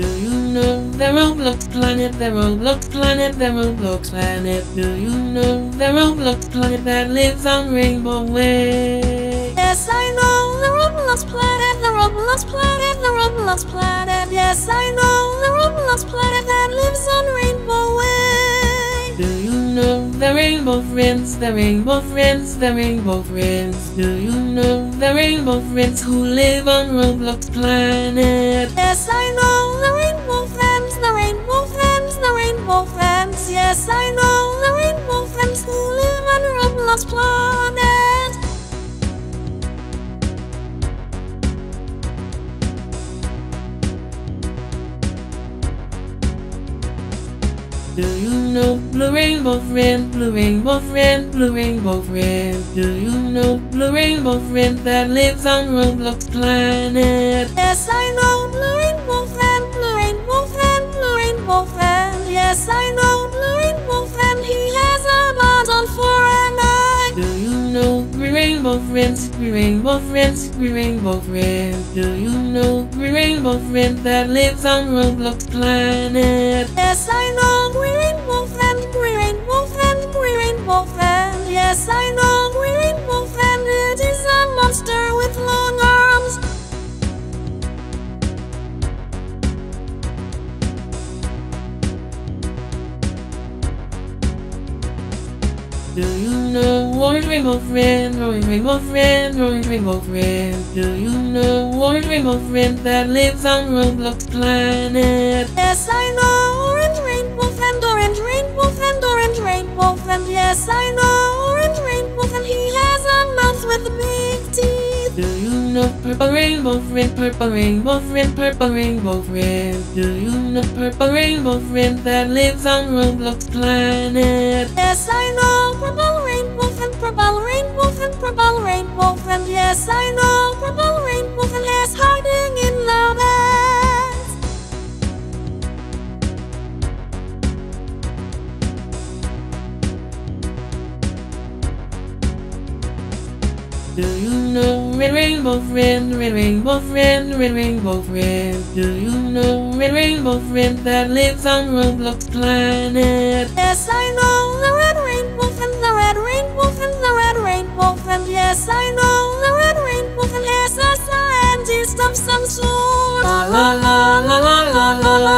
Do you know the Roblox planet, the Roblox planet, the Roblox planet? Do you know the Roblox planet that lives on Rainbow Way? Yes, I know the Roblox planet, the Roblox planet, the Roblox planet. Yes, I know the Roblox planet that lives on Rainbow Way. Know the Rainbow Friends, the Rainbow Friends, the Rainbow Friends? Do you know the Rainbow Friends who live on Roblox planet? Yes, I know the Rainbow Friends, the Rainbow Friends, the Rainbow Friends. Yes, I know the Rainbow Friends who live on Roblox planet. Do you know Blue Rainbow Friend, Blue Rainbow Friend, Blue Rainbow Friend? Do you know Blue Rainbow Friend that lives on Roblox planet? Yes, I know Blue Rainbow Friend, Blue Rainbow Friend, Blue Rainbow Friend. Yes, I know Blue Rainbow Friend. He has a bottle for an eye. Do you Rainbow Friends, Green Rainbow Friends, Green Rainbow Friends? Do you know Green Rainbow Friend that lives on Roblox planet? Yes, I know Green Rainbow Friend, Green Do you know Orange Rainbow Friend, Orange Rainbow Friend, Orange Rainbow Friend? Do you know Orange Rainbow Friend that lives on Roblox planet? Yes, I know Orange Rainbow Friend, Orange Rainbow Friend, Orange Rainbow Friend. Yes, I know Orange Rainbow Friend. He has a mouth with teeth. Do you know Purple Rainbow Friend, Purple Rainbow Friend, Purple Rainbow Friend? Do you know Purple Rainbow Friend that lives on Roblox planet? Yes, I know Purple Rainbow Friend, Purple Rainbow Friend, Purple Rainbow Friend. Yes, I know Do you know Red Rainbow Friend, Red Rainbow Friend, Red Rainbow Friend? Do you know Red Rainbow Friend that lives on Roblox planet? Yes, I know the Red Rainbow Friend, the Red Rainbow Friend, the Red Rainbow Friend. Yes, I know the Red Rainbow Friend is a scientist of some sort. La la la la la